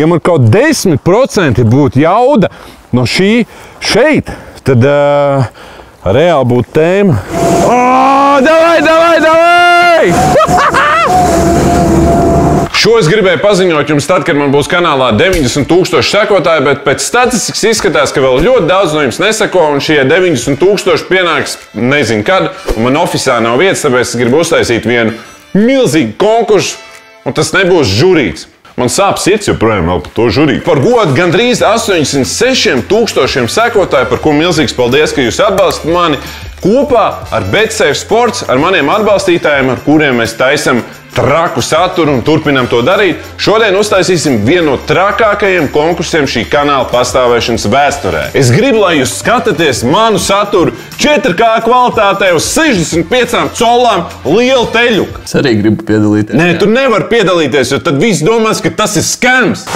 ja man kaut 10% būtu jauda no šī šeit, tad uh, reāli būtu tēma. Oh, davai, davai, davai! Šo es gribēju paziņot jums tad, kad man būs kanālā 90,000 sekotāji, bet pēc statistikas izskatās, ka vēl ļoti daudz no jums neseko, un šie 90,000 pienāks nezinu kad, un man oficiālā nav vietas, tāpēc es gribu uztaisīt vienu milzīgu konkursu, un tas nebūs žurīts. Man sāp sirds joprojām par to žuriju. Par godu gandrīz 806 tūkstošiem sekotāju, par ko milzīgs paldies, ka jūs atbalstat mani kopā ar BetSafe Sports, ar maniem atbalstītājiem, ar kuriem mēs taisam traku saturu un turpinām to darīt. Šodien uztaisīsim vienu no trakākajiem konkursiem šī kanāla pastāvēšanas vēsturē. Es gribu, lai jūs skatāties manu saturu 4K kvalitātē uz 65 colām lielu teļu. Es arī gribu piedalīties. Nē, tu nevari piedalīties, jo tad viss domās, ka tas ir skams.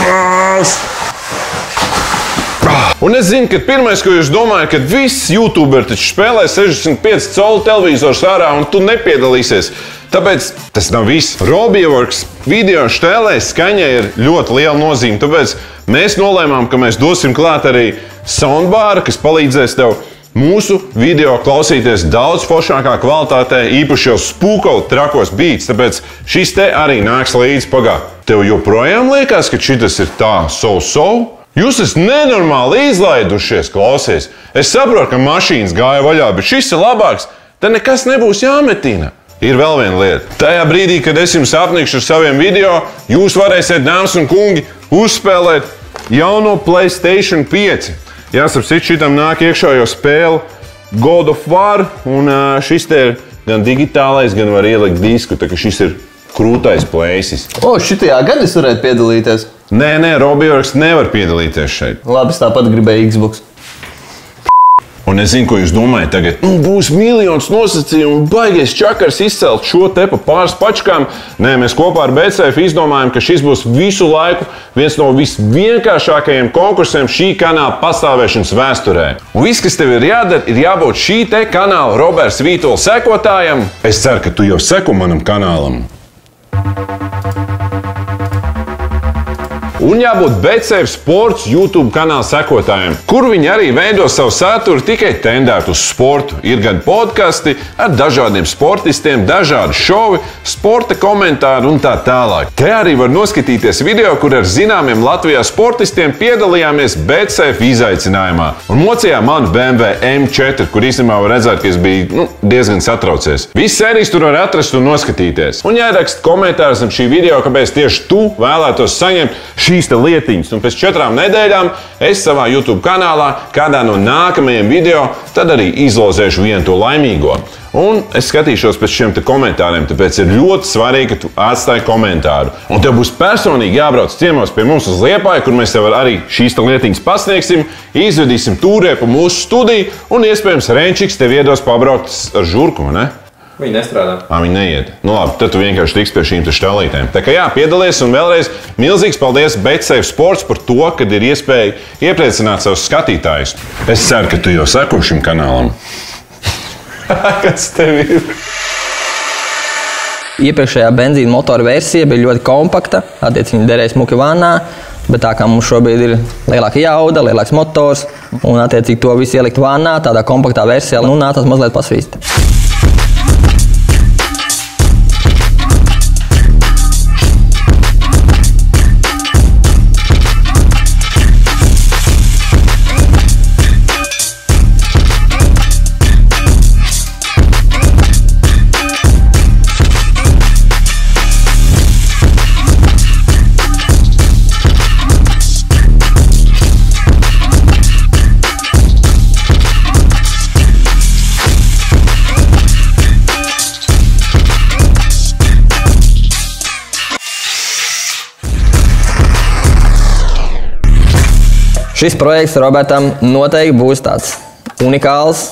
Un es zinu, ka pirmais, ko jūs domājat, ka viss YouTuber taču spēlē 65 colu televizors ārā un tu nepiedalīsies. Tāpēc tas nav viss. Robievorks video štēlē skaņai ir ļoti liela nozīme. Tāpēc mēs nolēmām, ka mēs dosim klāt arī soundbāru, kas palīdzēs tev mūsu video klausīties daudz foršākā kvalitātē, īpaši jau spūkaut trakos beats. Tāpēc šis te arī nāks līdzi pagā. Tev joprojām liekas, ka šis ir tā so-so? Jūs esat nenormāli izlaidušies, klausies. Es saprotu, ka mašīnas gāja vaļā, bet šis ir labāks. Te nekas nebūs jāmetina. Ir vēl viena lieta. Tajā brīdī, kad es jums apnikšu ar saviem video, jūs varēsiet, dāmas un kungi, uzspēlēt jauno Playstation 5. Jāsaprot, šitam nāk iekšā jau spēle God of War, un šis te ir gan digitālais, gan var ielikt disku, tā ka šis ir krūtais plēsis. O, šitajā gan es varētu piedalīties. Nē, nē, Robijorgs nevar piedalīties šeit. Labi, es tāpat gribēju Xbox. Un es zinu, ko jūs domājat. Tagad nu, būs miljons nosacījumu, baigies čakars izcelt šo te pa pāris pačkām. Nē, mēs kopā ar BCF izdomājām, ka šis būs visu laiku viens no visvienkāršākajiem konkursiem šī kanāla pastāvēšanas vēsturē. Un viss, kas tev ir jādara, ir jābūt šī te kanāla Roberts Vītola sekotājam. Es ceru, ka tu jau seko manam kanālam. Un jābūt BCF sports YouTube kanāla sekotājiem, kur viņi arī veido savu saturu tikai tendētu uz sportu. Ir gan podkasti ar dažādiem sportistiem, dažādi šovi, sporta komentāri un tā tālāk. Te arī var noskatīties video, kur ar zināmiem Latvijas sportistiem piedalījāmies BCF izaicinājumā un mocījām manu BMW M4, kur īstenībā var redzēt, ka es biju nu, diezgan satraucies. Visas sērijas tur var atrast un noskatīties. Un jāraksta komentārs zem šī video, kāpēc tieši tu vēlētos saņemt šī šīs lietiņas. Un pēc četrām nedēļām es savā YouTube kanālā, kādā no nākamajiem video, tad arī izlozēšu vienu to laimīgo. Un es skatīšos pēc šiem komentāriem, tāpēc ir ļoti svarīgi, ka tu atstāji komentāru. Un tev būs personīgi jābrauc ciemos pie mums uz Liepāju, kur mēs tev arī šīs lietiņas pasniegsim, izvedīsim tūrē pa mūsu studiju un iespējams Renčiks tev iedos pabraukt ar žurku, ne? Viņi nestrādā. À, viņi neiet. Nu, labi, tad tu vienkārši tiks pie šīm stāvlītēm. Tā kā jā, piedalies un vēlreiz milzīgs paldies BetSafe Sports par to, ka ir iespēja iepriecināt savus skatītājus. Es ceru, ka tu jau seko šim kanālam. Kas tev ir? Iepriekšējā benzīna motora versija bija ļoti kompakta, attiecīgi derēja smuki vannā. Bet tā kā mums šobrīd ir lielāka jauda, lielāks motors, un attiecīgi to visu ielikt vannā, tādā kompaktā versijā, nu nācās mazliet pasvīst. Šis projekts Robertam noteikti būs tāds unikāls.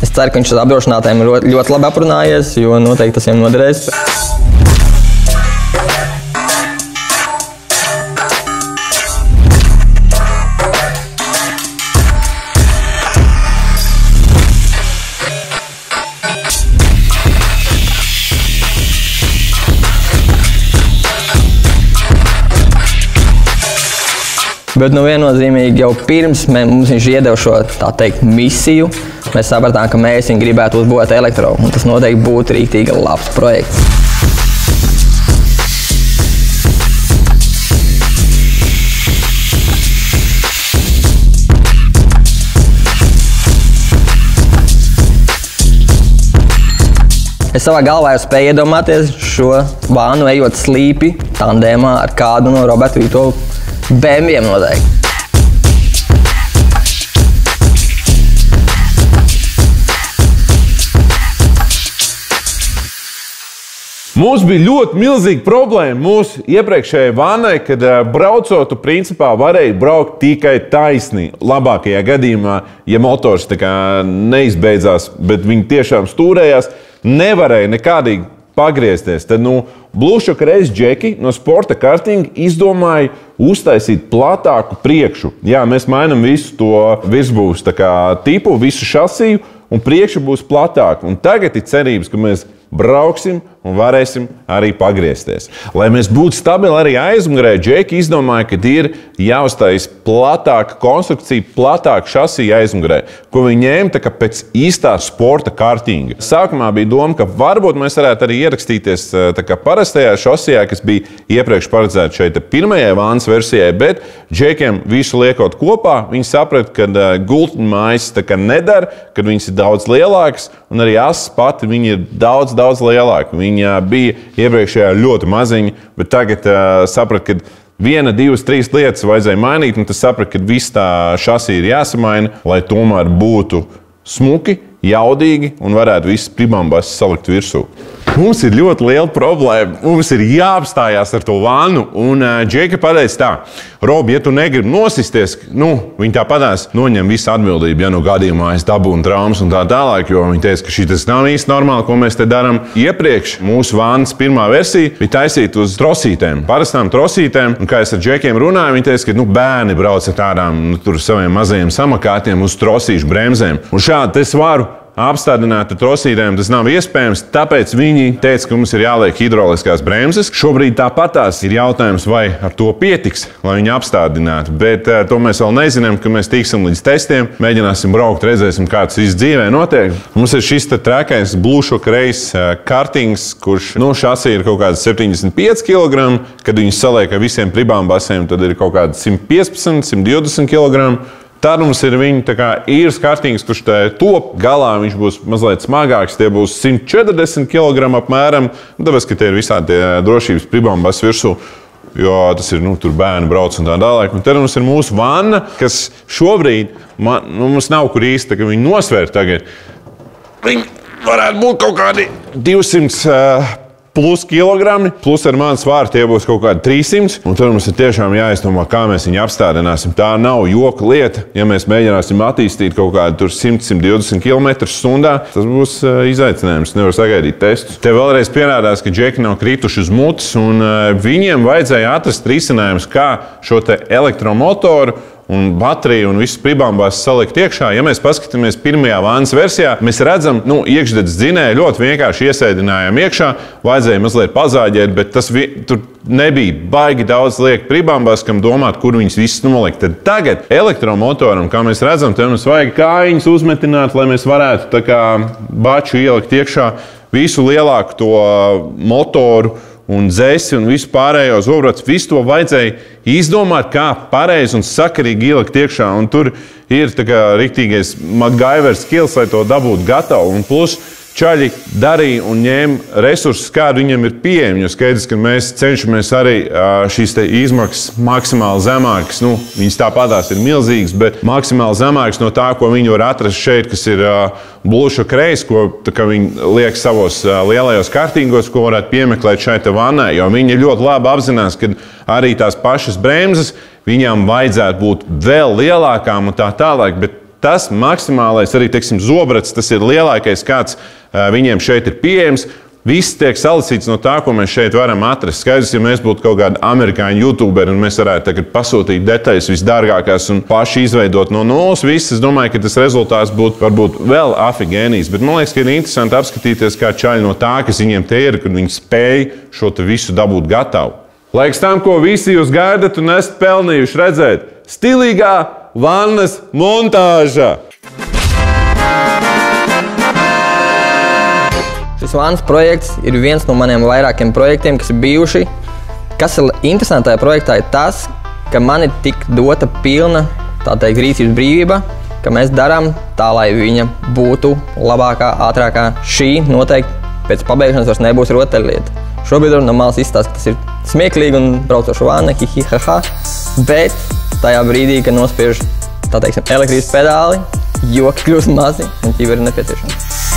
Es ceru, ka viņš ar apdrošinātājiem ļoti, ļoti labi aprunājies, jo noteikti tas viņam noderēs. Bet nu, viennozīmīgi jau pirms mē, mums viņš iedeva šo teikt, misiju, mēs sapratām, ka mēs viņu gribētu uzbūvēt elektro. Tas noteikti būtu rīktīgi labs projekts. Es savā galvā jau spēju iedomāties šo vānu ejot slīpi tandēmā ar kādu no Roberta Vītola bēmiem noteikti. Mums bija ļoti milzīga problēma mūsu iepriekšējai vanai, kad uh, braucot, tu principā varēji braukt tikai taisni. Labākajā gadījumā, ja motors neizbeidzās, bet viņi tiešām stūrējās, nevarēja nekādīgi pagriezties. Tad, nu, Blušaka reizes džeki no sporta kartinga izdomāja uztaisīt platāku priekšu. Jā, mēs mainām visu to virsbūves tipu, visu šasiju, un priekša būs platāka. Un tagad ir cerības, ka mēs brauksim un varēsim arī pagriezties. Lai mēs būtu stabili arī aizmugurē, Džeki izdomāja, ka ir jāuztais platāka konstrukcija, platāka šasija aizmugurē, ko viņi ņēma pēc īstā sporta kārtinga. Sākumā bija doma, ka varbūt mēs varētu arī ierakstīties parastajā šosijā, kas bija iepriekš paredzēta šeit pirmajai vānas versijai, bet Džekiem visu liekot kopā, viņi saprata, ka gultņmājas nedara, ka viņas ir daudz lielākas un arī asas pati ir daudz, daudz lielāka. Viņi Viņa bija iepriekšējā ļoti maziņa, bet tagad uh, sapratu, ka viena, divas, trīs lietas vajadzēja mainīt. Tad sapratu, ka viss tā šasī ir jāsamaina, lai tomēr būtu smuki, jaudīgi un varētu visas primambas salikt virsū. Mums ir ļoti liela problēma. Mums ir jāapstājās ar to vannu. Un uh, Džeka pateica, tā, Robi, ja tu negribi nosisties, nu, viņi tāpatās noņem visu atbildību. Ja nu gadījumā es dabūnu traumas un tā tālāk, jo viņi teica, ka šis nav īsti normāli, ko mēs te darām. Iepriekš mūsu vannas pirmā versija bija taisīta uz trosītēm, parastām trosītēm. Un, kā es ar Džekiem runāju, viņi teica, ka nu, bērni brauc ar tādām nu, saviem mazajiem samakātiem uz trosīšu bremzēm. Un šādi es varu apstādināt ar trosītēm tas nav iespējams. Tāpēc viņi teica, ka mums ir jāliek hidrauliskās bremzes. Šobrīd tāpatās ir jautājums, vai ar to pietiks, lai viņi apstādinātu. Bet uh, to mēs vēl nezinām, ka mēs tiksim līdz testiem. Mēģināsim braukt, redzēsim, kā tas viss dzīvē notiek. Mums ir šis trekais blūšoka reizes uh, kartings, kurš no nu, šasī ir kaut kāds 75 kg. Kad viņi saliek ar visiem pribām basiem, tad ir kaut kāds 115, 120 kg. Tad mums ir viņa īres kārtings, kurš te top galā. Viņš būs mazliet smagāks, tie būs 140 kg apmēram. Nu, tāpēc, ka tie ir visādi drošības pribambas virsū. Jo tas ir, nu, tur bērni brauc un tā tālāk. Un tad mums ir mūsu vanna, kas šobrīd man, nu, mums nav kur īsti nosvērt tagad. Viņi varētu būt kaut kādi 200 uh, plus kilogrami, plus ar manu svāru tie būs kaut kādi 300. Un tad mums ir tiešām jāizdomā, kā mēs viņu apstādināsim. Tā nav joka lieta. Ja mēs mēģināsim attīstīt kaut kādu 100-120 km/h, tas būs uh, izaicinājums. Nevar sagaidīt testus. Te vēlreiz pierādās, ka džeki nav krituši uz mutes, un uh, viņiem vajadzēja atrast risinājumus, kā šo elektromotoru un bateriju un visas pribāmbās salikt iekšā. Ja mēs paskatāmies pirmajā vānas versijā, mēs redzam, ka nu, iekšdedzes dzinēju ļoti vienkārši iesēdinājām iekšā. Vajadzēja mazliet pazāģēt, bet tas vi, tur nebija baigi daudz lieku pribāmbās, kam domāt, kur viņas visas nolikt. Tad tagad elektromotoram, kā mēs redzam, tam mums vajag kājiņas uzmetināt, lai mēs varētu kā baču ielikt iekšā visu lielāku to motoru un zēsi un visu pārējo zobrats. Visu to vajadzēja izdomāt, kā pareizi un sakarīgi ielikt iekšā. Un tur ir rīktīgais MacGyver skills, lai to dabūtu gatavu. Un plus Čaļi darīja un ņēma resursus, kādi viņam ir pieejami. Jo skaidrs, ka mēs cenšamies arī šīs izmaksas maksimāli zemākas. Nu, viņas tāpatās ir milzīgas, bet maksimāli zemākas no tā, ko viņi var atrast šeit, kas ir blūša kreis, ko viņi liek savos lielajos kārtīgos, ko varētu piemeklēt šai vannai. Jo viņi ļoti labi apzinās, ka arī tās pašas bremzes viņām vajadzētu būt vēl lielākām un tā tālāk. Bet tas maksimālais, arī teiksim, zobrats, tas ir lielākais, kāds viņiem šeit ir pieejams. Viss tiek salasīts no tā, ko mēs šeit varam atrast. Skaidrs, ja mēs būtu kaut kādi amerikāņu youtuberi un mēs varētu pasūtīt detaļas visdārgākās un paši izveidot no nulles visu, es domāju, ka tas rezultāts būtu varbūt vēl afigēnijas. Bet man liekas, ka ir interesanti apskatīties, kā čaļi no tā, kas viņiem te ir, kad viņi spēj šo visu dabūt gatavu. Laiks tam, ko visi jūs gaidat un esat pelnījuši redzēt. stilīgā vannas montāža. Šis vānas projekts ir viens no maniem vairākiem projektiem, kas ir bijuši. Kas ir interesanti tajā projektā, ir tas, ka man ir tik dota pilna teikt, rīcības brīvība, ka mēs darām tā, lai viņa būtu labākā, ātrākā. Šī noteikti pēc pabeigšanas vairs nebūs rotaļlieta. Šobrīd no malas izstāsta, ka tas ir smieklīgi un braucoši vāna, hihihaha. Bet tajā brīdī, kad nospiež teiksim, elektrības pedāli, joki kļūst mazi un ķīveri ir nepieciešams.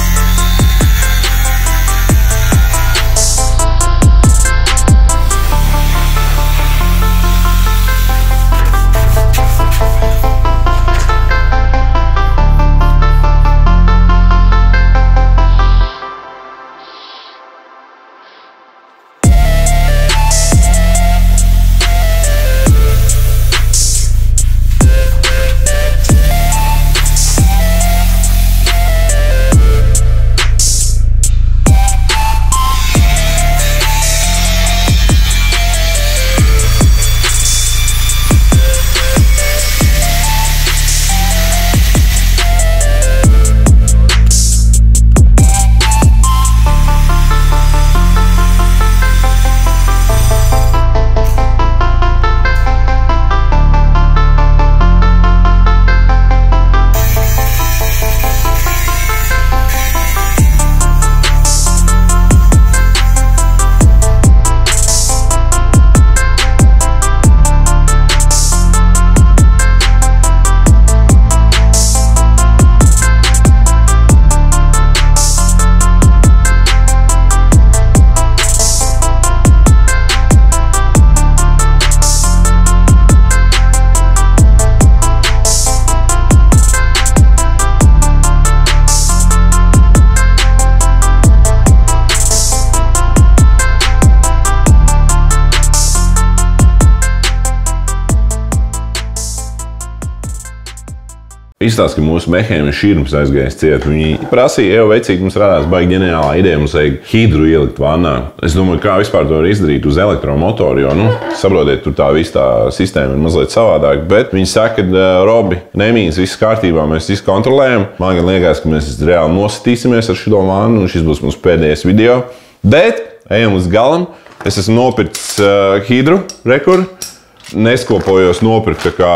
Izstāsta, ka mūsu mehānisms šķirnes aizgājis ciet. Viņi prasīja, jau veicīgi mums radās baigi ģeniāla ideja, mums vajag hidru ielikt vannā. Es domāju, kā vispār to var izdarīt uz elektromotoru, jo, nu, saprotiet, tur tā visa tā sistēma ir mazliet savādāka. Bet viņi saka, ka Robi, nemīns, viss kārtībā, mēs visu kontrolējam. Man liekas, ka mēs reāli nosītīsimies ar šo vannu, un šis būs mūsu pēdējais video. Bet ejam uz galam. Es esmu nopircis uh, hidru rekordu. Neskopojos nopirkt kā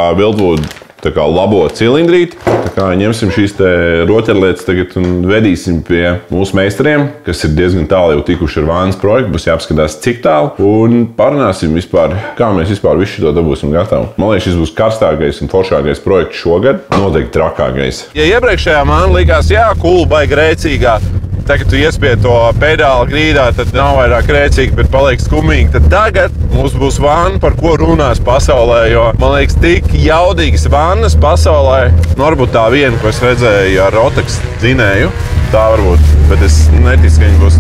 Wildwood kā, labo cilindrīti. Kā, ņemsim šīs rotaļlietas tagad un vedīsim pie mūsu meistariem, kas ir diezgan tālu jau tikuši ar vānas projektu. Būs jāapskatās, cik tālu. Un parunāsim vispār, kā mēs vispār visu šo dabūsim gatavu. Man liekas, šis būs karstākais un foršākais projekts šogad. Noteikti trakākais. Ja iepriekšējā man likās, jā, kūla baigi rēcīgā, Tagad, kad tu iespied to pedāli grīdā, tad nav vairāk rēcīgi, bet paliek skumīgi. Tad tagad mums būs vāna, par ko runās pasaulē. Jo man liekas, tik jaudīgas vannas pasaulē, nu, varbūt tā viena, ko es redzēju ar Rotex dzinēju, tā varbūt, bet es neticu, ka viņi būs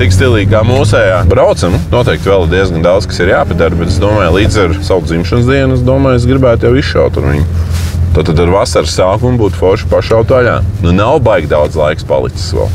tik stilīgi kā mūsējā. Braucam, noteikti vēl diezgan daudz, kas ir jāpadara, bet es domāju, līdz ar savu dzimšanas dienu, es domāju, es gribētu jau izšaut viņu. Tad, tad ar vasaras sākumu būtu forši pašaut vaļā. Nu, nav baigi daudz laiks palicis vēl.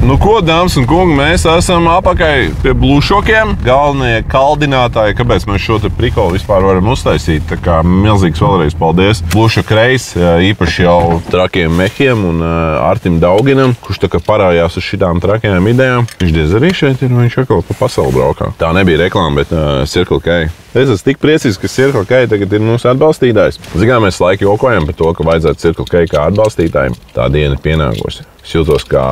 Nu, ko, dāmas un kungi, mēs esam apakaļ pie blūšokiem. Galvenie kaldinātāji, kāpēc mēs šo prikolu vispār varam uztaisīt. Tā kā milzīgs vēlreiz paldies Blūšoka reis, īpaši jau trakiem mehiem un Artim Dauginam, kurš tā kā parājās uz šitām trakajām idejām. Viņš diez arī šeit ir, viņš atkal pa pasauli braukā. Tā nebija reklāma, bet uh, Circle K. Es esmu tik priecīgs, ka Circle K tagad ir mūsu atbalstītājs. Zinām, mēs laiku jokojam par to, ka vajadzētu Circle K kā atbalstītājiem. Tā diena ir pienākusi. Es jūtos kā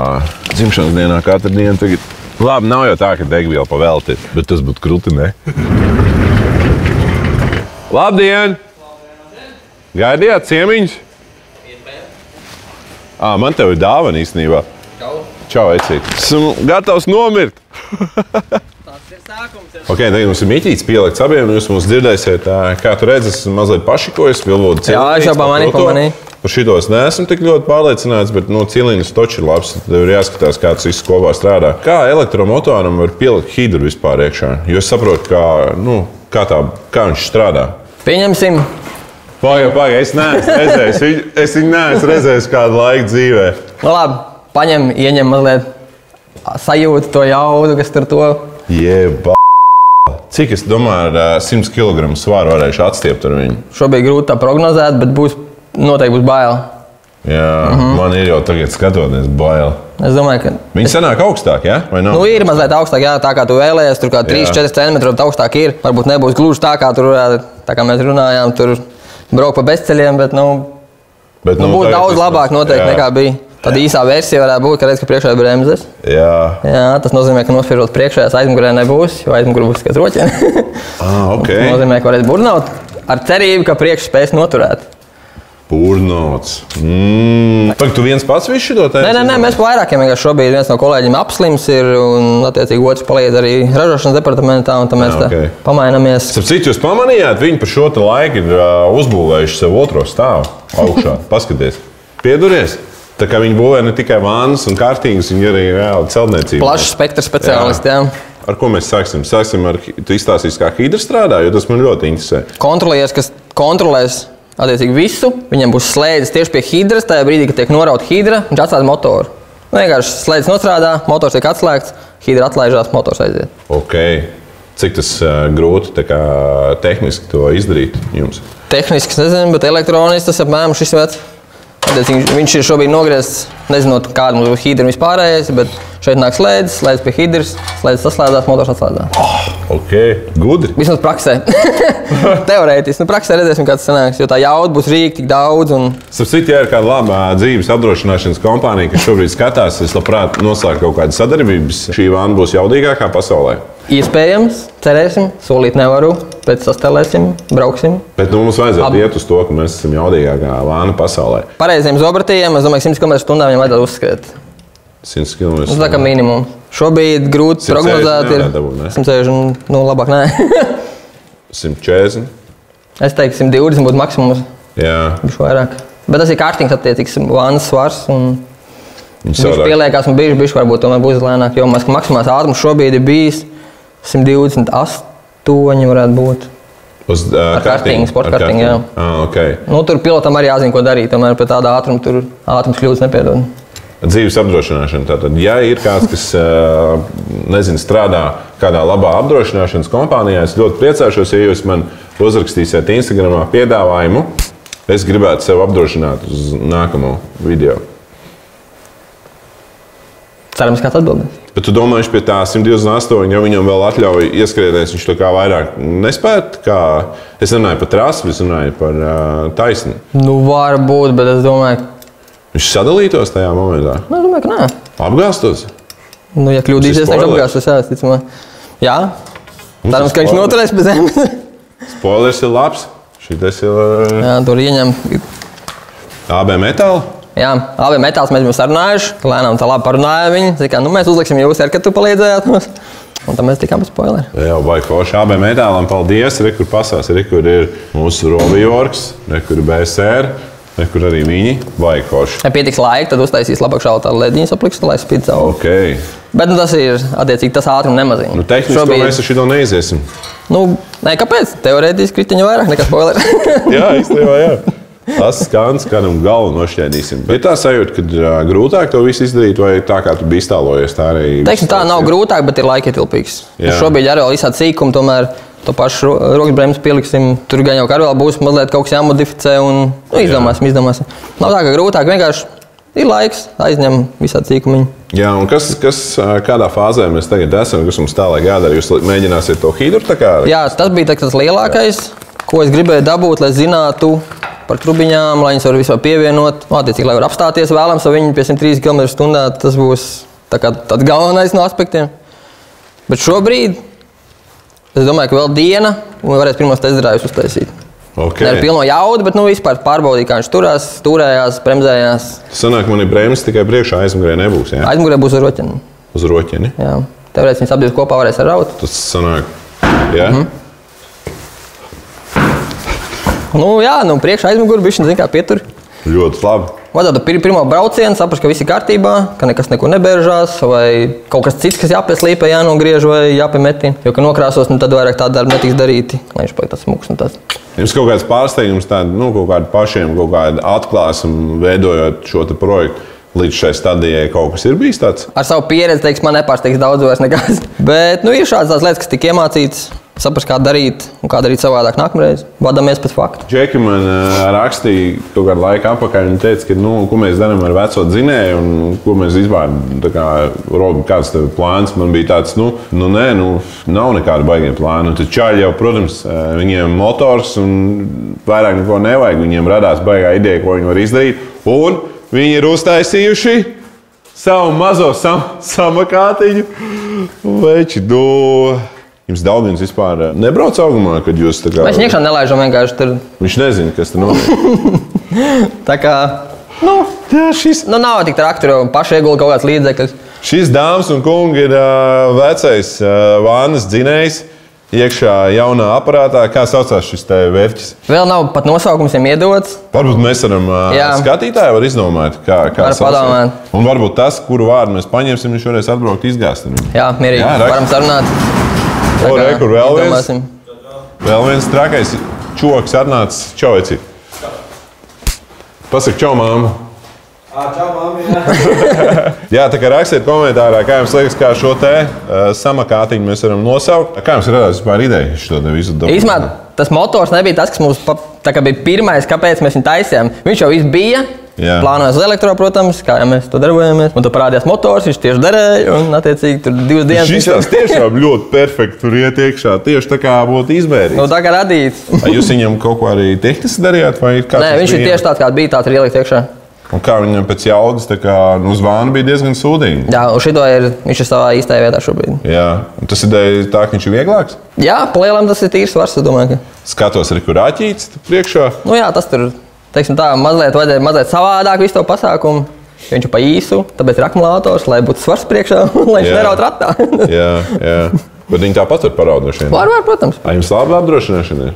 dzimšanas dienā katru dienu. Tagad. Labi, nav jau tā, ka degviela pavelti, bet tas būtu krūti, ne? Labdien! Gaidījāt ciemiņus? À, man te ir dāvana īstenībā. Čau! Čau, Ecīt! Esmu gatavs nomirt! Ok, tagad mums ir mītīts pielikts abiem. Jūs mums dzirdēsiet, kā tu redzi, esmu mazliet pašikojis. Jā, es jau pamanīju, pamanīju. Par šito es neesmu tik ļoti pārliecināts, bet no nu, ciliņas točs ir labs. Tev ir jāskatās, kā tas viss kopā strādā. Kā elektromotoram var pielikt hidru vispār iekšā? Jo es saprotu, kā, nu, kā, tā, kā viņš strādā. Pieņemsim. Pagaid, pagaid, es neesmu redzējis viņu, es viņu neesmu redzējis kādu laiku dzīvē. Nu, labi, paņem, ieņem mazliet sajūtu to jaudu, kas tur to. Jeba. Cik es domāju, ar ā, 100 kg svaru varēšu atstiept ar viņu? Šobrīd grūti prognozēt, bet būs noteikti būs bail. Jā, mm -hmm. man ir jau tagad skatoties, bail. Es domāju, ka Viņi sanāk augstāk, ja? vai ne? nu, ir mazliet augstāk, jā, tā kā tu vēlējies. Tur kā 3-4 cm augstāk ir. Varbūt nebūs gluži tā, kā tur, tā kā mēs runājām, tur braukt pa bezceļiem, bet nu, Bet, nu, būtu tagad daudz labāk noteikti jā. nekā bija. Tāda īsā versija varētu būt, ka redz, ka priekšā ir bremzes. Jā, Jā, tas nozīmē, ka nospiežot priekšējās aizmugurē nebūs, jo aizmugurē būs tikai roķi. ah, ok. Tas nozīmē, ka varēs burnaut ar cerību, ka priekš spēs noturēt. Pūrnots. Mm. Pagaid, tu viens pats visu šo teici? Nē, nē, nē, mēs vairākiem vienkārši šobrīd viens no kolēģiem apslims ir un, attiecīgi, otrs palīdz arī ražošanas departamentā, un tad mēs Jā, tā ok. pamainamies. Starp citu, jūs pamanījāt, viņi par šo te laiku ir uh, uzbūvējuši sev otro stāvu augšā. Paskaties, pieduries! Tā kā viņi būvē ne tikai vānas un kārtīgas, viņi arī reāli celtniecību. Plašs spektrs speciālisti. Jā. Ar ko mēs sāksim? Sāksim ar, tu izstāstīsi, kā hidra strādā, jo tas man ļoti interesē. Kontrolieris, kas kontrolēs attiecīgi visu, viņam būs slēdzis tieši pie hidras. Tajā brīdī, kad tiek norauta hidra, viņš atslēdz motoru. Nu, vienkārši slēdzis nostrādā, motors tiek atslēgts, hidra atlaižās, motors aiziet. Ok. Cik tas uh, grūti kā, tehniski to izdarīt jums? Tehniski nezinu, bet elektroniski tas apmēram šis vecs. Attiecīgi, Viņš ir šobrīd nogriezts, nezinot, kāda mums būs hidra vispārējais, bet šeit nāk slēdzis, slēdzis pie hidras, slēdzis saslēdzās, motors atslēdzās. Ok, gudri. Vismaz praksē. Teorētiski. Nu, praksē redzēsim, kā tas sanāks. Jo tā jauda būs rīka tik daudz. Un... Starp citu, ja ir kāda laba dzīves apdrošināšanas kompānija, kas šobrīd skatās, es labprāt noslēgtu kaut kādas sadarbības. Šī vāna būs jaudīgākā pasaulē. Iespējams, cerēsim, solīt nevaru, pēc sastelēsim, brauksim. Bet nu, mums vajadzētu Ab- iet uz to, ka mēs esam jaudīgākā vāna pasaulē. Pareiziem zobratiem, es domāju, ka 100 km/h viņam vajadzētu uzskriet. 100 km. Tas tā kā minimums. Šobrīd grūti 160 prognozēt. Ir nevarētu dabūt, ne? 160, nu labāk nē. 140. es teiktu, 120 būtu maksimums. Jā, Viņš vairāk. Bet tas ir kārtīgs, attiecīgs vānas svars. Un... viņš pieliekās, un bieži, bieži varbūt tomēr būs lēnāk. Jo maksimālais ātrums šobrīd ir bijis 128 varētu būt. Uz uh, Ar kartingu, sporta ar kartingu, jā. Ah, okay. Nu, tur pilotam arī jāzina, ko darīt. Tomēr pie tāda ātruma tur ātrums kļūdas nepiedod. Dzīves apdrošināšana. Tātad, ja ir kāds, kas ā, nezinu, strādā kādā labā apdrošināšanas kompānijā, es ļoti priecāšos, ja jūs man uzrakstīsiet Instagram piedāvājumu. Es gribētu sev apdrošināt uz nākamo video. Cerams, kāds atbildēs. Bet tu domā, viņš pie tā 128, ja viņam vēl atļauj ieskrieties, viņš to kā vairāk nespētu. Kā... Es runāju par trasi, es runāju par uh, taisni. Nu, var būt, bet es domāju, Viņš sadalītos tajā momentā, nu, es domāju ka nē. apgāstos. Nu, ja kļūdīsies, Tas ir tad spoilers. apgāztos. Jā, ticamā. jā. tas cerams, ka viņš noturēs pie zemes. Spoilers ir labs. Šis ir uh, jā, tur ieņem. AB metāla. Jā, abi metāls mēs jau sarunājuši. Lēnām tā labi parunājām viņu. Tā Kā, nu, mēs uzliksim jūs, ar, ka tu palīdzējāt mums. Un tad mēs tikām pēc spoileriem. Jā, vai forši AB metālam, paldies. Re, kur pasās, re, kur ir mūsu Robijorks, re, kur ir BSR, re, kur arī viņi. Vai forši. Ja pietiks laika, tad uztaisīs labāk šādu tādu ledīnu aplikstu, lai spīd cauri. Ok. Bet nu, tas ir attiecīgi tas ātrums nemazina. Nu, tehniski Šobrīd... mēs ar šo neiziesim. Nu, nē, kāpēc? Teorētiski kritiņa vairāk nekā spoileri. Jā, īstenībā, jā. Tas skans, kādam galvu nošķēdīsim. Bet tā sajūta, ka uh, grūtāk to visu izdarīt, vai tā kā tu biji iztēlojies, tā arī. Teiksim, tā nav grūtāk, bet ir laikietilpīgs. Jā. Šobrīd arī vēl visādi sīkumi, tomēr to pašu ro- rokas pieliksim. Tur gan jau kā vēl būs mazliet kaut kas jāmodificē un nu, izdomāsim, izdomāsim. Nav tā, ka grūtāk, vienkārši ir laiks, aizņem visādi sīkumiņi. Jā, un kas, kas, kādā fāzē mēs tagad esam, kas mums tālāk jādara? Jūs mēģināsiet to hidru tā kā? Jā, tas bija tā- tas lielākais, ko es gribēju dabūt, lai zinātu par trubiņām, lai viņas var vispār pievienot. Attiecīgi, lai var apstāties vēlams ar viņu pie 130 km/h. Tas būs tā kā tāds galvenais no aspektiem. Bet šobrīd es domāju, ka vēl diena, un varēs pirmos testdrājus uztaisīt. Okay. Ar pilno jaudu, bet nu, vispār pārbaudīt, kā viņš turās, turējās, bremzējās. Sanāk, man ir brēmas tikai priekšā, aizmugurē nebūs. Jā? Aizmugurē būs ar roķeni. Uz roķeni. Jā. Teorētiski viņas abas kopā varēs ar rautu. Tas sanāk. Jā, mm -hmm. Nu, jā, nu, priekšā aizmugurē bija viņa kā pietur. ļoti labi. Vajadzētu pir pirmo braucienu, saprast, ka viss ir kārtībā, ka nekas neko nebēržās, vai kaut kas cits, kas jāpieslīpē, jānogriež vai jāpiemetina. Jo, kad nokrāsos, nu, tad vairāk tāda darba netiks darīti, lai viņš paliek tāds tāds. Jums kaut kāds pārsteigums, tāda, nu, kaut kāda pašiem, kaut kāda atklāsuma, veidojot šo projektu. Līdz šai stadijai kaut kas ir bijis tāds. Ar savu pieredzi, teiks, man nepārsteigs daudz vairs nekas. Bet nu, ir šādas lietas, kas tika iemācītas. Saprast, kā darīt un kā darīt savādāk nākamreiz. Vadāmies pēc faktu. Džeki man uh, rakstīja kaut kādu laiku atpakaļ. Viņi teica, ka, nu, ko mēs darām ar veco dzinēju, un ko mēs vispār darām. Kāds ir plāns? Man bija tāds, nu, nu nē, nu, nav nekāda baigta plāna. Tad čāļi jau, protams, viņiem ir motors un vairāk neko nevajag. Viņiem radās baigā ideja, ko viņi var izdarīt. Un viņi ir uztaisījuši savu mazo sam samakātiņu. Veči, do. Jums daudz vispār nebrauc augumā, kad jūs tā kā. Mēs iekšā nelaižam vienkārši tur. Viņš nezina, kas tur notiek. Tā kā. Nu, Jā, šis, nu nav tik traktori, un paši iegulda kaut kāds līdzeklis. šis dāmas un kungi ir uh, vecais uh, vānas dzinējs. Iekšā jaunā aparātā, kā saucās šis te vērķis. Vēl nav pat nosaukums viņam iedots. Varbūt mēs varam Jā. skatītāji var izdomāt, kā, kā Var padomāt. Un varbūt tas, kuru vārdu mēs paņemsim, viņš varēs atbraukt viņu. Jā, mierīgi. Jā, Jā, rak- varam sarunāt. Tā O, kā re, kur vēl viens? izdomāsim. Vēl viens trakais čoks atnācis čoveci. Pasaka, čau, māmu! Čau, mamma! Jā, tā kā rakstiet komentārā, kā jums liekas, kā šo te uh, samakātiņu mēs varam nosaukt. Kā jums radās vispār ideja šo te visu darbu? Īsumā tas motors nebija tas, kas mums pa, tā kā bija pirmais, kāpēc mēs viņu taisījām. Viņš jau viss bija. Jā. Plānojās uz elektro, protams, kā jau mēs to darbojamies. Un tur parādījās motors, viņš tieši derēja. Un, attiecīgi, tur divas dienas Šis viņš- tās tiešām ļoti perfekti tur iet iekšā. Tieši tā kā būtu izmērīts. Nu, tā kā radīts. Vai jūs viņam kaut ko arī tehniski darījāt? Nē, viņš ir tieši tāds, kāds bija. Tāds ir ielikt iekšā. Un kā viņam pēc jaudas, tā kā nu, uz vānu bija diezgan sūdīgi. Jā, un šito ir viņš ir savā īstajā vietā šobrīd. Jā, un tas ir tā, ka viņš ir vieglāks. Jā, palielam tas ir tīrs svars. es domāju, ka- Skatos, arī kur āķīts priekšā. Nu, jā, tas tur teiksim, tā, mazliet, vajadzēja mazliet savādāk visu to pasākumu. Viņš ir pa īsu, tāpēc ir akumulators, lai būtu svars priekšā, un lai viņš Jā. neraut ratā. Jā, jā. Bet viņi tāpat var parādīt. var, var, protams. Vai jums labi apdrošināšana ir?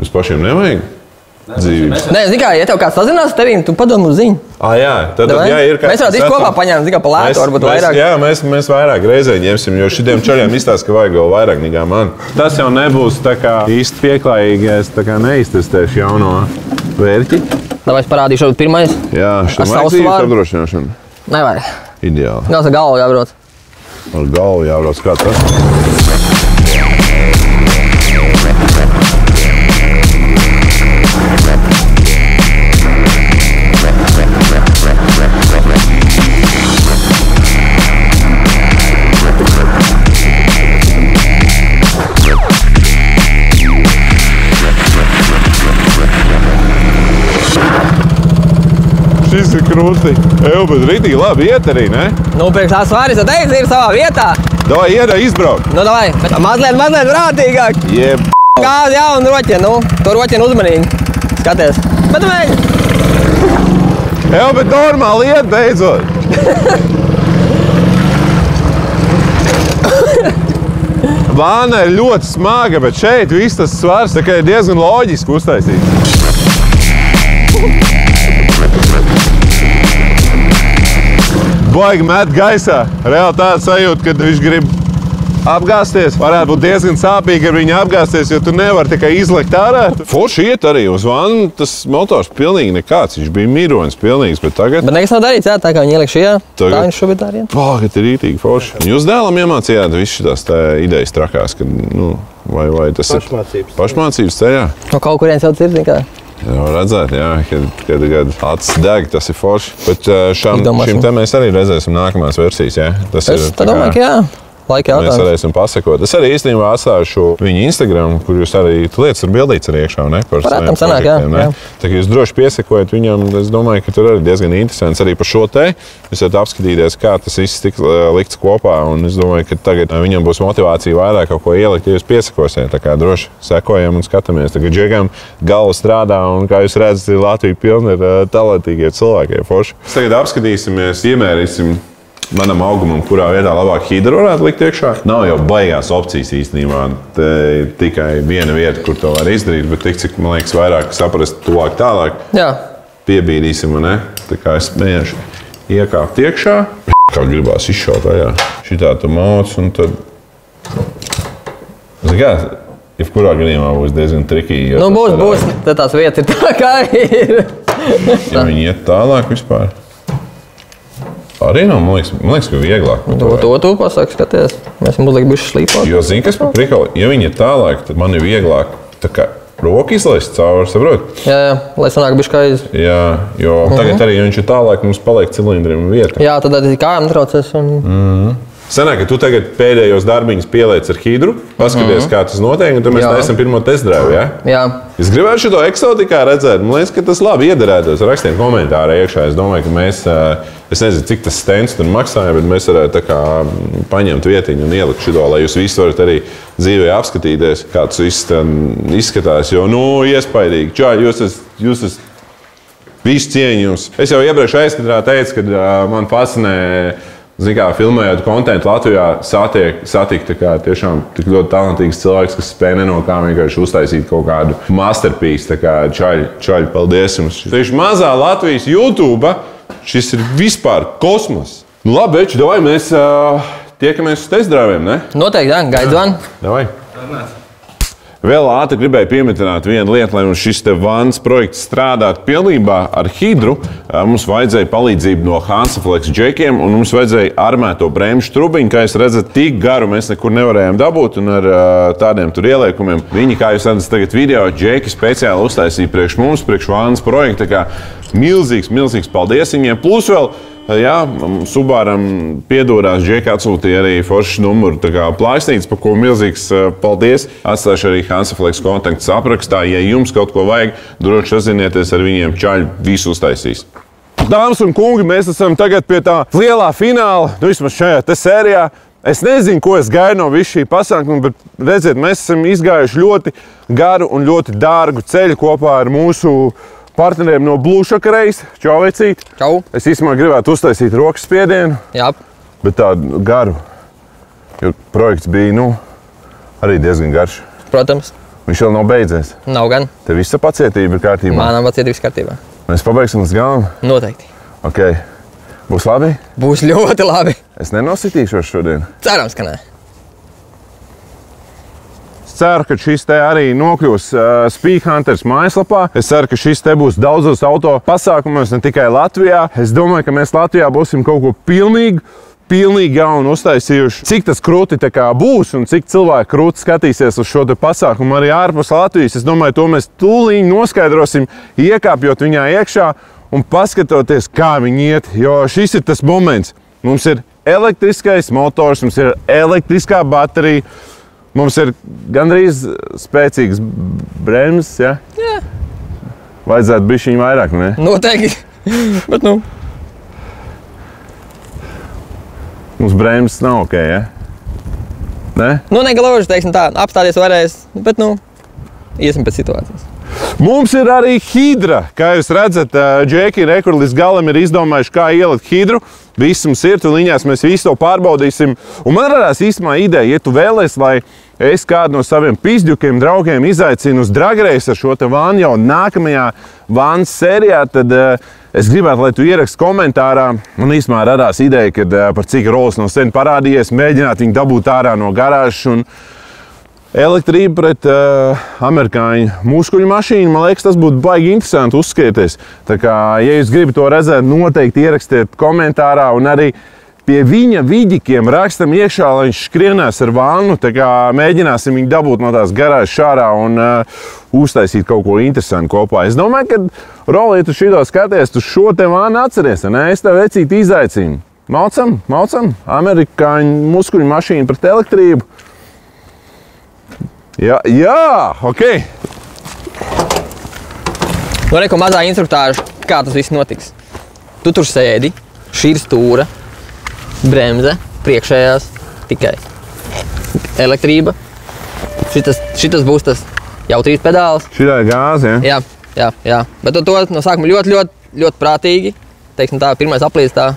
Jums pašiem nevajag dzīvības. Nē, zini, kā, ja tev kāds sazinās ar tevi, tu padomā uz ziņu. Ah, jā, tad, tad jā, ir Mēs varētu kopā paņemt, zini, kā pa lētu, Mēs- varbūt mēs, vairāk. Jā, mēs, mēs vairāk reizē ņemsim, jo šiem čaļiem izstāsta, ka vajag vēl vairāk nekā man. Tas jau nebūs tā kā īsti es tā kā neiztestēšu jauno vērķi. Lai es parādīšu, varbūt pirmais. Jā, Ar vajag dzīves apdrošināšanu. Nevajag. Ideāli. Nav ar galvu jābrauc. Ar galvu jābrauc kā tas. Šis ir krūti. Eju, bet rītīgi labi iet arī, ne? Nu, priekš tās svāris, tad teiks, ir savā vietā. Davai, iedā izbraukt. Nu, davai, bet mazliet, mazliet prātīgāk. Jeb. Gāzi jau un roķi, nu, to roķi uzmanīgi. Skaties. Bet mēģi. Jā, bet normāli iet beidzot. Vāna ir ļoti smaga, bet šeit viss tas svars ir diezgan loģiski uztaisīts. Baigi met gaisā. Reāli tāds sajūta, ka viņš grib apgāzties. Varētu būt diezgan sāpīgi ar viņu apgāzties, jo tu nevari tikai izlekt ārā. Forši iet arī uz vanu. Tas motors pilnīgi nekāds. Viņš bija mironis, pilnīgs, bet tagad. Bet nekas nav darīts, jā, tā kā viņi ieliek šajā. Tagad- Tā viņš šobrīd arī ir. Pagaidiet, ir rītīgi forši. Jūs dēlam iemācījāt visas tās tā idejas trakās, ka, nu, vai, vai tas Pašmācības. ir pašmācības ceļā. No kaut kurienes jau ir. zini kā. Jā, redzēt, jā, kad, kad, kad acis deg, tas ir forši. Bet ā, šam, šim te mēs arī redzēsim nākamās versijas. Jā. Tas Es tā domāju, ka jā. Laika Mēs jautājums. varēsim pasakot. Es arī īstenībā atstāšu viņu Instagram, kur jūs arī lietas ir bildīts arī iekšā. Ne, par Varētu saviem tam sanāk, jā, ne? jā. Tā kā jūs droši piesakojat viņam, es domāju, ka tur arī diezgan interesants arī par šo te. Jūs varat apskatīties, kā tas viss tiks ā, likts kopā. Un es domāju, ka tagad ā, viņam būs motivācija vairāk kaut ko ielikt, ja jūs piesakosiet. Tā kā droši sekojam un skatāmies. Tagad džekam galva strādā un, kā jūs redzat, Latvija pilna ar ā, talantīgiem cilvēkiem. Forši. Tagad apskatīsimies, iemērīsim manam augumam, kurā vietā labāk hidru varētu likt iekšā. Nav jau baigās opcijas īstenībā. Te tikai viena vieta, kur to var izdarīt, bet tik cik man liekas, vairāk saprast, tuvāk, tālāk Jā, piebīdīsim. vai ne? Tā kā es mēģināšu iekāpt iekšā. Kā gribās izšaut tajā. Šitā tu māc un tad. Zini Kā, jebkurā gadījumā būs diezgan trikīgi. nu, būs, varētu- būs. Tad tās vietas ir tā, kā ir. Ja viņi iet tālāk vispār. Arī nav, man liekas, man liekas ka vieglāk. To, to tu pasaki, skaties. Mēs esam uzlikuši bišķi slīpot. Jo, zini, kas par prikolu, ja viņi ir tālāk, tad man ir vieglāk. Tā kā roka izlaist cauri, saprot? Jā, jā, lai sanāk bišķi kā aiz. Jā, jo -huh. tagad arī, ja viņš ir tālāk, mums paliek cilindrim vieta. Jā, tad arī kājām netraucēs. Un... Senāk, ka tu tagad pēdējos darbiņus pieliec ar hidru, paskaties, kā tas notiek, un tad mēs taisām pirmo testdrive. Ja? Jā, Es gribētu šo eksotikā redzēt. Man liekas, ka tas labi iederētos. Rakstiet komentārā iekšā. Es domāju, ka mēs, ā, es nezinu, cik tas stends tur maksāja, bet mēs varētu tā kā mm, paņemt vietiņu un ielikt šo, lai jūs visi varat arī dzīvē apskatīties, kā tas izskatās. Jo, nu, iespaidīgi. Čā, jūs esat, jūs esat Visu cieņu jums. Es jau iepriekš aizkadrā teicu, ka uh, man fascinē, zin kā, filmējot kontekstu Latvijā, satiek, satikt kā tiešām tik ļoti talantīgs cilvēks, kas spēj no kā vienkārši uztaisīt kaut kādu masterpiece. Tā kā čaļi, čaļi, paldies jums. Tieši mazā Latvijas YouTube šis ir vispār kosmos. Nu, labi, Beči, vai mēs uh, tiekamies uz testdrāviem, ne? noteikti, jā, gaidām zvanu. Vēl ātri gribēju pieminēt vienu lietu, lai šis vans projekts strādātu pilnībā ar hidru. ā, Mums vajadzēja palīdzību no Hansaflex džekiem, un mums vajadzēja armēto bremžu trubiņu. Kā jūs redzat, tik garu mēs nekur nevarējām dabūt, un ar ā, tādiem tur ieliekumiem. Viņi, kā jūs redzat, tagad video džeki speciāli uztaisīja priekš mums, priekš vans projekta. Milzīgs, milzīgs paldies viņiem. Plus vēl Jā, Subāram piedodās, Džeka atsūtīja arī foršu numuru plāksnītes, par ko milzīgs eh, paldies. Atstāšu arī Hansaflex kontaktus aprakstā. Ja jums kaut ko vajag, droši sazinieties ar viņiem. Čaļi visu uztaisīs. Dāmas un kungi, mēs esam tagad pie tā lielā fināla, nu vismaz šajā te sērijā. Es nezinu, ko es gaidu no visa šī pasākuma, bet redziet, mēs esam izgājuši ļoti garu un ļoti dārgu ceļu kopā ar mūsu partneriem no Blūšaka reizes, Čauvecīt. Čau. Es īstenībā gribētu uztaisīt rokas spiedienu, Jā, bet tādu garu. Jo projekts bija nu, arī diezgan garš. protams, Viņš vēl nav beidzies. nav gan. Tev visa pacietība ir kārtībā. Manam pacietības kārtībā. Mēs pabeigsim līdz galam. Noteikti. Okay. Būs labi. Būs ļoti labi. Es nenositīšos šodien. Cerams, ka nē. Ceru, ka šis te arī nokļūs uh, Speedhunters mājaslapā. Es ceru, ka šis te būs daudzos auto pasākumos, ne tikai Latvijā. Es domāju, ka mēs Latvijā būsim kaut ko pilnīgi. Pilnīgi jaunu uztaisījuši. Cik tas krūti būs un cik cilvēki krūti skatīsies uz šo pasākumu arī ārpus Latvijas. Es domāju, to mēs tūlīt noskaidrosim, iekāpjot viņā iekšā un paskatoties, kā viņi iet. Jo šis ir tas moments. Mums ir elektriskais motors, mums ir elektriskā baterija. Mums ir gandrīz spēcīgs bremzes. Ja? Jā. Vajadzētu būt viņa vairāk. Ne? Noteikti. Bet, nu, Mums bremzes nav ok. Ja? Ne? nu negluži, teiksim tā, apstāties varēs. Bet, nu, iesim pēc situācijas. Mums ir arī hidra. Kā jūs redzat, Džeki Rekur līdz galam ir izdomājuši, kā ielikt hidru. Viss mums ir, tu līņās mēs visu to pārbaudīsim. Un man radās īstenībā ideja, ja tu vēlēsies, lai es kādu no saviem pizdukiem, draugiem izaicinu uz dragreis ar šo te vānu jau nākamajā vānas sērijā, tad uh, es gribētu, lai tu ieraksti komentārā. Man īstenībā radās ideja, kad, uh, par cik rolas no sevis parādījies, mēģināt viņu dabūt ārā no garāžas. Un Elektrība pret uh, amerikāņu muskuļu mašīnu. Man liekas, tas būtu baigi interesanti uzskatīties. Tā kā, ja jūs gribat to redzēt, noteikti ierakstiet komentārā un arī pie viņa vidikiem rakstam iekšā, lai viņš skrienās ar vānu. Tā kā mēģināsim viņu dabūt no tās garāžas šārā un uh, uztaisīt kaut ko interesantu kopā. Es domāju, ka Rolī, tu šito skaties, tu šo te vānu atceries. Ne? Es tev vecīti izaicinu. Maucam, maucam, amerikāņu muskuļu mašīnu pret elektrību. Jā, jā, ok. Nu, reko mazā instruktāža, kā tas viss notiks. Tu tur sēdi, šī ir stūra, bremze, priekšējās tikai elektrība. Šitas, šitas būs tas jau trīs pedāls. Šī ir gāze. Ja? Jā, jā, jā. Bet tu to no sākuma ļoti, ļoti, ļoti prātīgi. Teiksim, tā pirmā aplīst tā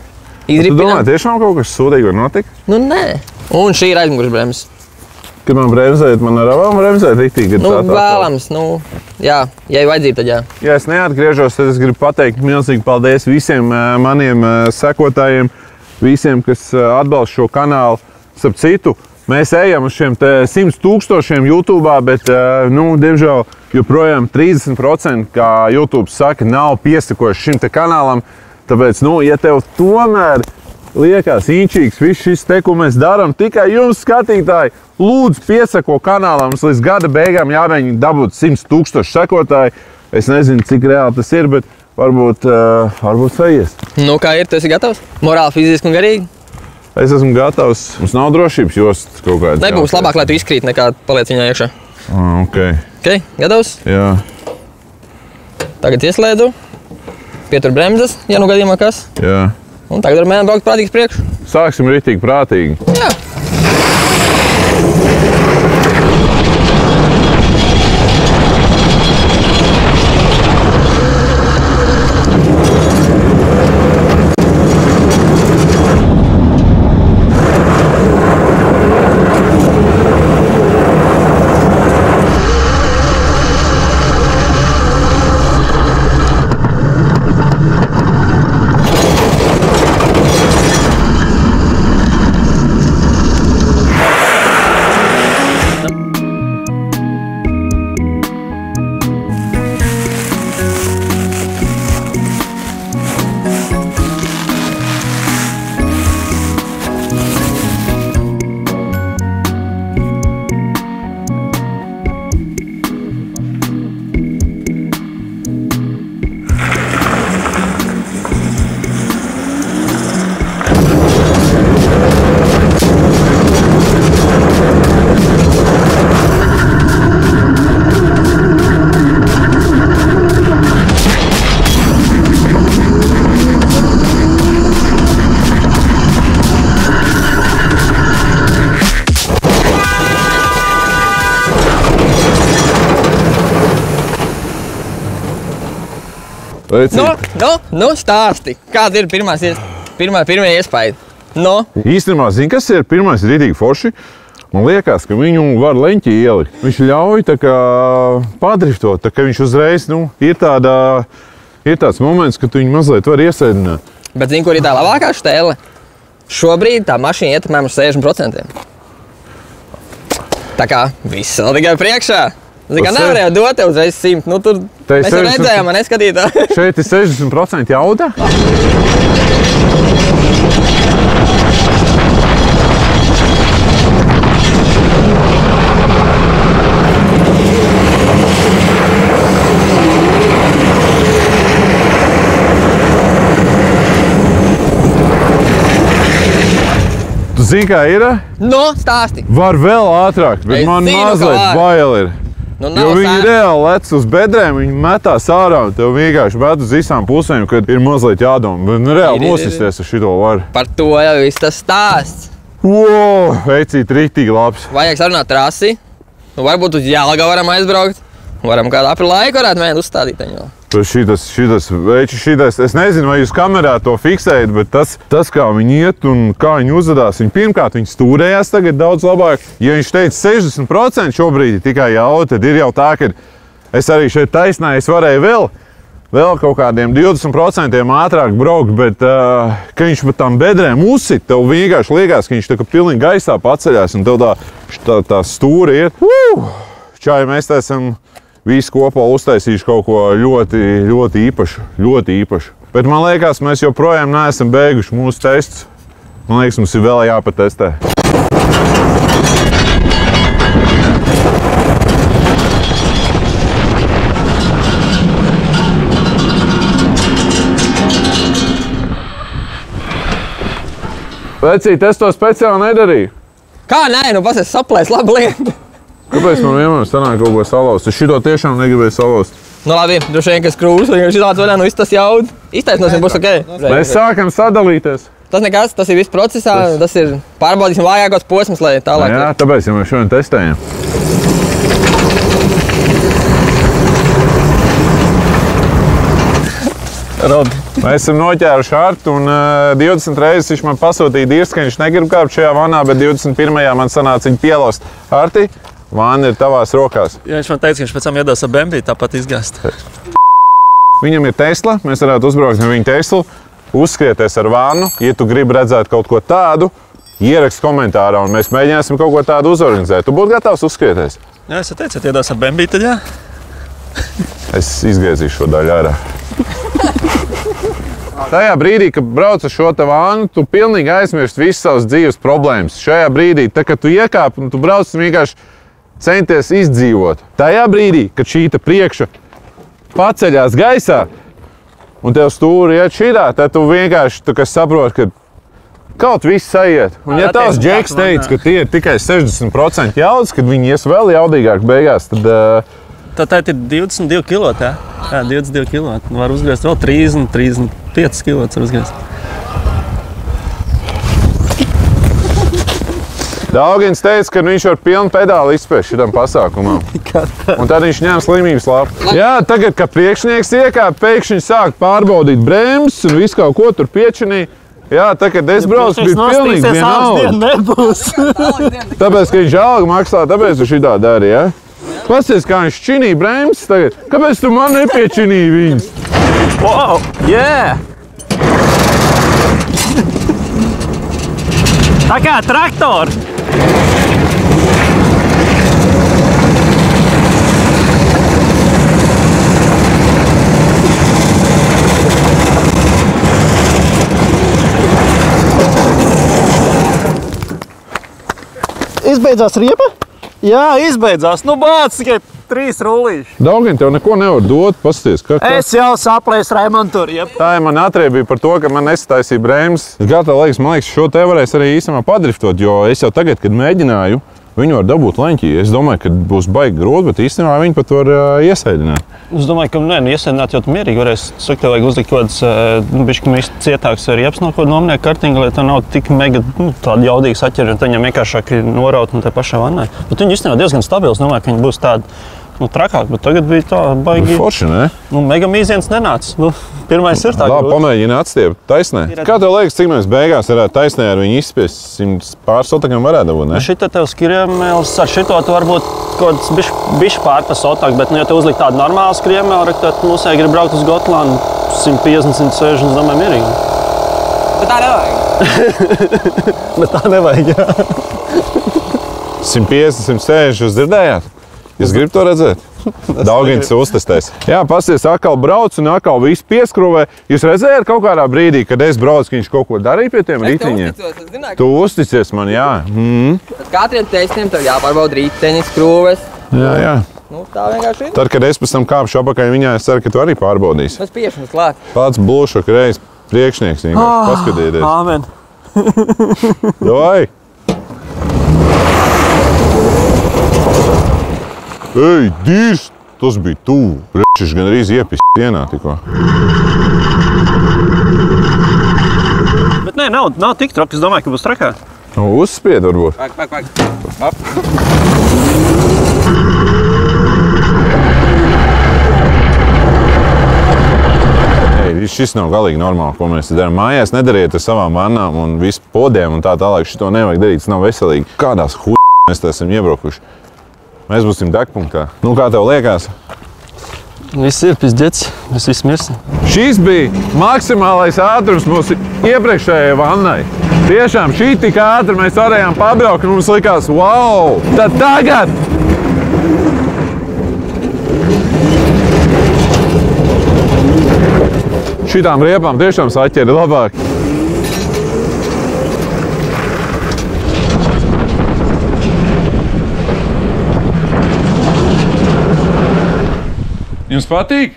Tu domā, tiešām kaut kas sūdīgs var notikt? Nu, nē. Un šī ir aizmugures bremzes. Kad man bremzēt, man ar abām bremzēt rītīgi. Nu, vēlams, nu, jā, ja ir vajadzība, tad jā. Ja es neatgriežos, tad es gribu pateikt milzīgi paldies visiem maniem sekotājiem, visiem, kas atbalsta šo kanālu. Starp citu, mēs ejam uz šiem te 100 tūkstošiem YouTube, bet, nu, diemžēl, joprojām 30% kā YouTube saka, nav piesakojuši šim te kanālam. Tāpēc, nu, ja tev tomēr liekas inčīgs, viss šis te, ko mēs darām. Tikai jums, skatītāji, lūdzu, piesako kanālam. Mums līdz gada beigām jāmēģina dabūt 100 tūkstoši sekotāju. Es nezinu, cik reāli tas ir, bet varbūt, uh, varbūt sajies. Nu, kā ir? Tu esi gatavs? Morāli, fiziski un garīgi. Es esmu gatavs. Mums nav drošības josts kaut kāda. Nebūs labāk, lai tu izkrīt, nekā paliec viņā iekšā. Ah, ok. Ok, gatavs? Jā. Tagad ieslēdzu. Pietur bremzes, ja nu gadījumā kas. Jā. Un tagad ar mēnesi braukt prātīgi priekšu. Sāksim rītīgi prātīgi. Jā. Veici. Nu, nu, nu stāsti. Kāda ir pirmā, pirmā, pirmā iespēja? Nu, Īstenībā, zini, kas ir pirmais rītīgi forši? Man liekas, ka viņu var leņķī ielikt. Viņš ļauj tā kā padriftot, tā kā viņš uzreiz nu, ir, tādā, ir tāds moments, ka tu viņu mazliet var iesēdināt. bet zini, kur ir tā labākā stēle? Šobrīd tā mašīna iet apmēram uz 60%. Tā kā viss vēl tikai priekšā. Ir- nevarēja dot tev uzreiz 100. Nu, tur mēs jau 60. redzējām, man neskatītā. Šeit ir 60% jauda. Tu zini, kā ir? nu, stāsti. Var vēl ātrāk, bet Es man zinu, mazliet bail ir. Nu, Jo viņi sā- reāli lec uz bedrēm, viņi metās ārā un tev vienkārši met uz visām pusēm, kad ir mazliet jādomā. Bet nu, reāli nosisties ar šito var. Par to jau viss tas stāsts. Wow, veicīt rītīgi labs. Vajag sarunāt trasi. Nu, varbūt uz Jālga varam aizbraukt. Varam kādu apli laiku varētu mēģināt uzstādīt viņu. Šitas, šitas, veiči, šitas, es nezinu, vai jūs kamerā to fiksējat, bet tas, tas kā viņi iet un kā viņi uzvedās, viņi pirmkārt viņi stūrējās tagad daudz labāk. Ja viņš teica 60% šobrīd tikai jau, tad ir jau tā, ka es arī šeit taisnēju, es varēju vēl, vēl kaut kādiem 20% ātrāk braukt, bet uh, kad viņš pat tām bedrēm uzsit, tev vienkārši liekas, ka viņš tā kā pilnīgi gaisā paceļās un tev tā, tā, tā stūra iet. Uh! Čai mēs esam visi kopā uztaisījuši kaut ko ļoti, ļoti īpašu. Ļoti īpašu. Bet man liekas, mēs joprojām neesam beiguši mūsu testus. Man liekas, mums ir vēl jāpatestē. Vecīt, es to speciāli nedarīju. Kā nē, nu pats es saplēsu labu lietu. Kāpēc man vienmēr sanāk kaut ko salauzt? Es šito tiešām negribēju salauzt. Nu labi, droši vien, ka skrūvis vienkārši izlādz vaļā, nu viss tas jauda. Iztaisnosim, būs ok. Mēs sākam sadalīties. Tas nekas, tas ir viss procesā, tas ir pārbaudīsim vājākos posmus, lai tālāk. Jā, tāpēc jau mēs šodien testējam. Robi. Mēs esam noķēruši Artu, un uh, 20 reizes viņš man pasūtīja dirzi, ka viņš negrib kāpt šajā vanā, bet 21. man sanāca viņu pielauzt. Arti, vana ir tavās rokās. Ja viņš man teica, ka viņš pēc tam iedos ar bēnbīti, tāpat izgāzt. Viņam ir Tesla, mēs varētu uzbraukt ar viņu Teslu, uzskrieties ar vānu. Ja tu gribi redzēt kaut ko tādu, ieraksti komentārā, un mēs mēģināsim kaut ko tādu uzorganizēt. Tu būtu gatavs uzskrieties. Jā, es teicu, ja iedos ar bēnbīti, tad jā. Es izgriezīšu šo daļu ārā. Tajā brīdī, kad brauc ar šo vānu, tu pilnīgi aizmirsti visas savas dzīves problēmas. Šajā brīdī, tad, kad tu iekāp un tu brauc, vienkārši centies izdzīvot. Tajā brīdī, kad šī priekša paceļās gaisā un tev stūri iet šitā, tad tu vienkārši tu, saproti, ka kaut viss aiziet. Un ja tavs džeks tā teica, ka tie ir tikai 60% jaudas, kad viņi ies vēl jaudīgāk beigās, tad uh, Tā tā ir 22 kg. Jā, jā 22 kg. Var uzgriezt vēl 30, 35 kg. var uzgriezt. Daugins teica, ka viņš var pilnu pedāli izspēst šitam pasākumam. Un tad viņš ņem slimības lapu. Jā, tagad, kad priekšnieks iekāpa, pēkšņi sāk pārbaudīt bremzes un visu kaut ko tur piečinīja. Jā, tā kā es braucu, bija pilnīgi vienalga. nebūs. Tāpēc, ka viņš algu maksā, tāpēc viņš šitā darīja. Ja? Pasies, kā viņš činīja bremzes tagad. Kāpēc tu man nepiečinīji viņas? Wow! Yeah! Tā kā traktors! Izbeidzās riepa? Jā, izbeidzās. Nu, bācis tikai trīs rullīši. Daugien tev neko nevar dot, pasties, kā, kā. Es jau saplēsu remontu. Jep. Tā ir mana atriebība par to, ka man nesataisīja bremzes. Es gatavu liekas, man liekas, šo te varēs arī īstenībā padriftot, jo es jau tagad, kad mēģināju, viņu var dabūt leņķī. Es domāju, ka būs baigi grūti, bet īstenībā viņi pat var uh, iesaidināt. Es domāju, ka nē, iesēdināt jau tu mierīgi varēs. Saka, tev vajag uzlikt kaut kādas, nu, bišķi cietākas riepas no kaut kāda nomnieka kartinga, lai tā nav tik mega, nu, tāda jaudīga saķera, un tad viņam vienkāršāk ir noraut no tā pašā vannā. Bet viņi īstenībā diezgan stabils, domāju, ka viņi būs tādi, nu, trakāki, bet tagad bija tā baigi. Forši, ne? Nu, mega mīziens nenāca. Nu, pirmais ir tā, Labi, grūti. pamēģini atstiept taisnē. Kā tev liekas, cik mēs beigās varētu taisnē ar viņu izspiest? Simts pāris sotakam varētu dabūt, ne? Šitā tev skriemēlis, ar šito tu varbūt kaut kāds bišķi, bišķi pārpas otāk, bet, nu, ja tu uzlikt tādu normālu skriemēli, tad mums grib braukt uz Gotlandu 150, 160, es domāju, mierīgi. Bet tā nevajag. Bet tā nevajag, jā. 150, 160 jūs dzirdējāt? Jūs gribat to redzēt? Daugins uztestēs. Jā, pasties, atkal brauc un atkal viss pieskrūvē. Jūs redzējāt kaut kādā brīdī, kad es braucu, ka viņš kaut ko darīja pie tiem riteņiem? Es zināju, Tu uzticies man, jā. Mm. ka katriem testiem tev jāpārbauda riteņi, skrūves. Jā, jā. Nu, tā vienkārši ir. Tad, kad es pēc tam kāpšu apakaļ viņā, es ceru, ka tu arī pārbaudīsi. Mēs piešķiram klāt. Pats būšu reiz priekšnieks. vienkārši. Paskatieties. Āmen. Vai? Ej, dīrs! Tas bija tuvu. Viņš gan arī iepis dienā tikko. Bet nē, nav, nav tik traki. Es domāju, ka būs trakāk. Nu, uzspied varbūt. Pak, pak, pak. Ei, šis nav galīgi normāli, ko mēs te darām. Mājās nedariet ar savām vannām un visu podiem un tā tālāk. Šito nevajag darīt, tas nav veselīgi. Kādās hu... mēs te esam iebraukuši? Mēs būsim degpunktā. Nu, kā tev liekas? Viss ir pizdzēts. Mēs visi mirsim. Šis bija maksimālais ātrums mūsu iepriekšējai vannai. Tiešām šī tik ātri mēs varējām pabraukt, un mums likās, wow! Tad tagad! Šitām riepām tiešām saķeri labāk. Jums patīk?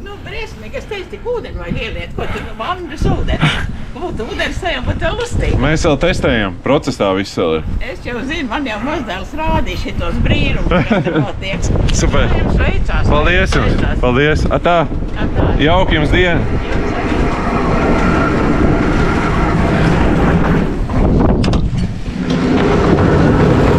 Nu, briesmīgi, es teicu, tik ūdeni vajag ieliet, ko tur vannu bez ūdeni. Būtu ūdens tajā būtu lustīgi. Mēs vēl testējam, procesā viss vēl ir. Es jau zinu, man jau mazdēls rādīja šitos brīnumus, kas tur notiek. Super. Jums veicās. Paldies jums! Paldies! Atā! Atā. Jauka jums diena!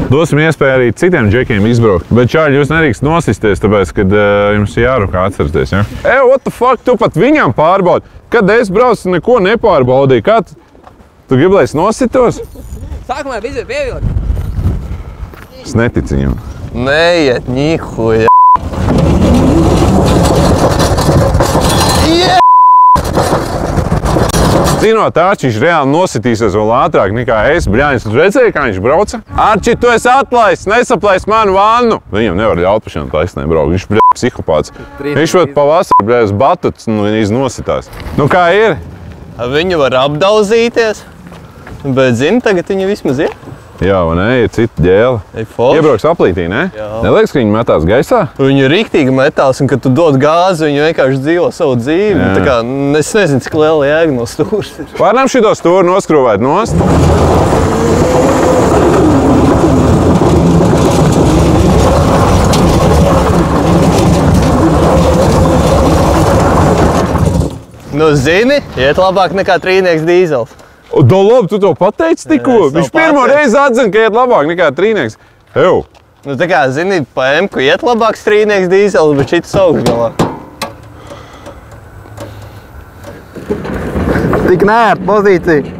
Dosim iespēju arī citiem džekiem izbraukt. Bet šādi jūs nedrīkst nosisties, tāpēc, ka uh, jums jārūkā atcerieties. Ja? Ej, what the fuck, tu pat viņam pārbaudi. Kad es braucu, neko nepārbaudīju. Kā tu, tu gribi, lai es nositos? Sākumā bija pievilkt. Es neticu viņam. Neiet, nihuja. Zinot, Arčs, viņš reāli nositīsies vēl ātrāk nekā es. Bļāņš, tu redzēji, kā viņš brauca? Arčs, tu esi atlaists, nesaplēs manu vannu. Viņam nevar ļaut pa šiem taisnēm braukt. Viņš ir psihopāts. Viņš pat pavasarī brēs batuts un viņš nositās. Nu kā ir? Viņu var apdauzīties. Bet, zini, tagad viņa vismaz ir. Jā, vai ne? Ir cita ģēle. Iebrauks aplītī, ne? Jā. Neliekas, ka viņi metās gaisā? Viņa ir rīktīgi metāls, un kad tu dod gāzi, viņa vienkārši dzīvo savu dzīvi. Jā. Tā kā, n- es nezinu, cik liela jēga no stūres ir. Varam šito stūri noskrūvēt nost. Nu, zini, iet labāk nekā trīnieks dīzels. Do labi, tu to pateici tikko. Viņš pirmo reizi atzina, ka iet labāk nekā trīnieks. Ew! Nu, tā kā, zini, pa M-ku iet labāks trīnieks dīzels, bet šis augšgalā. Tik nērta pozīcija.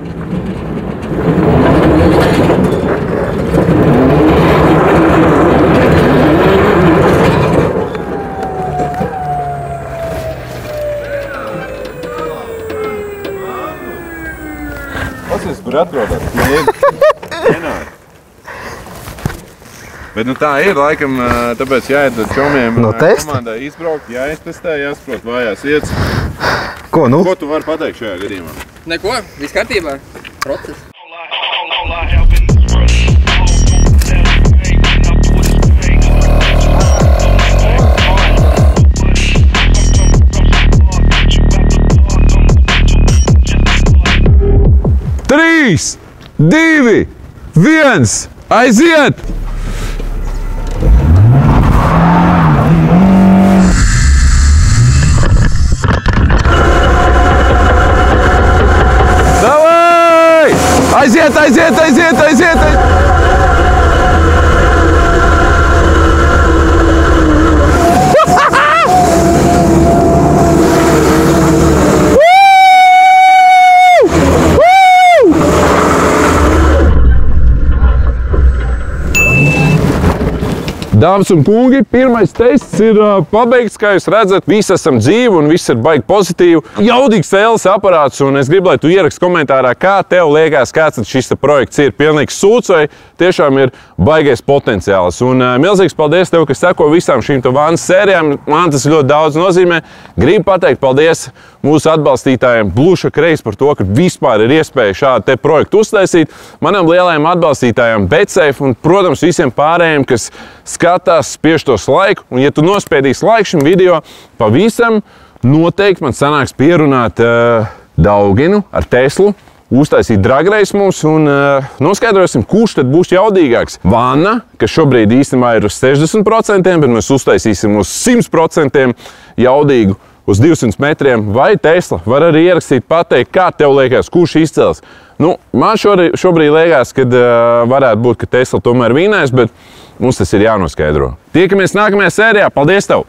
Kur atrodas. Nenāk. Bet nu, tā ir laikam, tāpēc jāiedod čomiem No komandai izbraukt, jāiztestē, jāsaprot vājās vietas. Ko nu? Ko tu vari pateikt šajā gadījumā? Neko, viss kārtībā. Process. Trīs, divi, viens, aiziet! Davai! Aiziet, aiziet, aiziet, aiziet! aiziet. Dāmas un kungi, pirmais tests ir pabeigts. Kā jūs redzat, visi esam dzīvi un viss ir baigi pozitīvi. Jaudīgs cēlis aparāts, un es gribu, lai tu ieraksti komentārā, kā tev liekas, kāds tad šis projekts ir. Pilnīgs sūds vai tiešām ir baigais potenciāls. Un milzīgs paldies tev, ka seko visām šīm te vānas sērijām. Man tas ļoti daudz nozīmē. Gribu pateikt paldies mūsu atbalstītājiem Bluša Kreis par to, ka vispār ir iespēja šādu te projektu uztaisīt. Manam lielajam atbalstītājam Betsafe un, protams, visiem pārējiem, kas skatās, spiež tos laiku. Un, ja tu nospiedīsi laiku šim video, pavisam noteikti man sanāks pierunāt uh, Dauginu ar Teslu. Uztaisīt dragreis mums un uh, noskaidrosim, kurš tad būs jaudīgāks. Vanna, kas šobrīd īstenībā ir uz 60%, bet mēs uztaisīsim uz 100% jaudīgu uz 200 metriem, vai Tesla var arī ierakstīt, pateikt, kā tev liekas, kurš izcels. Nu, man šorī, šobrīd liekas, ka uh, varētu būt, ka Tesla tomēr vinēs, bet Mums tas ir jānoskaidro. Tiekamies nākamajā sērijā. Paldies tev!